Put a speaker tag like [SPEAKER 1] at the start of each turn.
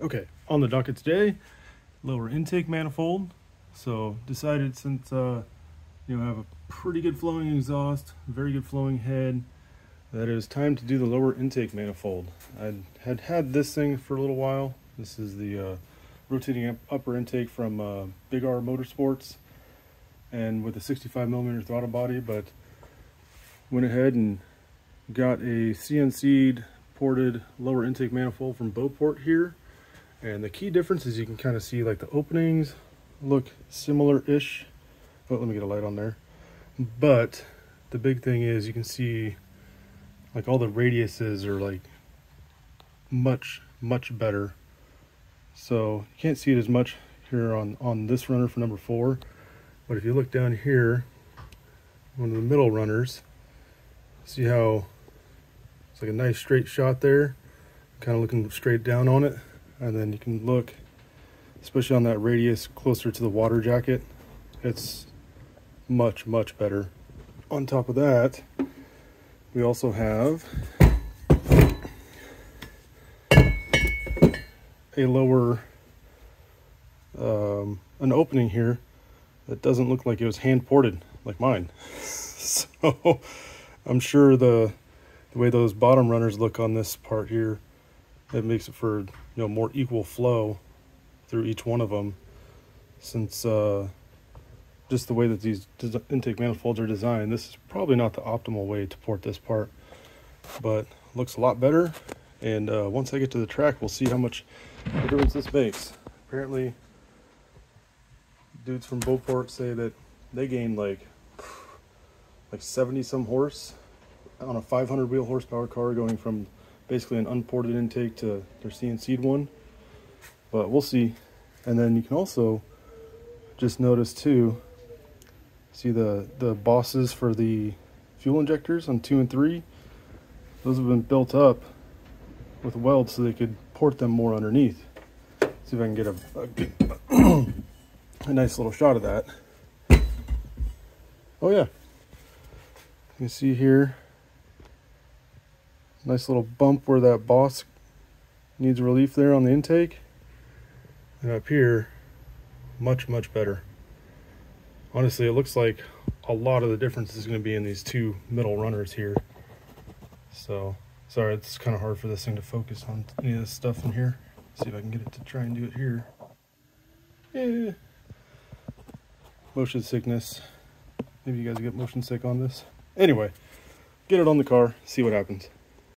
[SPEAKER 1] Okay, on the docket today, lower intake manifold. So decided since uh, you know have a pretty good flowing exhaust, very good flowing head, that it was time to do the lower intake manifold. I had had this thing for a little while. This is the uh, rotating upper intake from uh, Big R Motorsports, and with a 65 millimeter throttle body, but went ahead and got a CNC'd ported lower intake manifold from BoPort here and the key difference is you can kind of see like the openings look similar-ish. Oh, let me get a light on there. But the big thing is you can see like all the radiuses are like much, much better. So you can't see it as much here on, on this runner for number four. But if you look down here, one of the middle runners, see how it's like a nice straight shot there, kind of looking straight down on it and then you can look especially on that radius closer to the water jacket it's much much better. On top of that we also have a lower um, an opening here that doesn't look like it was hand ported like mine. So I'm sure the the way those bottom runners look on this part here it makes it for you know more equal flow through each one of them since uh, just the way that these intake manifolds are designed this is probably not the optimal way to port this part but looks a lot better. And uh, once I get to the track we'll see how much difference this makes. Apparently dudes from BoPort say that they gained like like 70 some horse on a 500 wheel horsepower car going from basically an unported intake to their CNC'd one. But we'll see. And then you can also just notice too, see the, the bosses for the fuel injectors on two and three. Those have been built up with welds so they could port them more underneath. See if I can get a, a, a nice little shot of that. Oh yeah. You can see here Nice little bump where that boss needs relief there on the intake. And up here, much, much better. Honestly, it looks like a lot of the difference is going to be in these two middle runners here. So, sorry, it's kind of hard for this thing to focus on any of this stuff in here. See if I can get it to try and do it here. Yeah. Motion sickness. Maybe you guys get motion sick on this. Anyway, get it on the car, see what happens.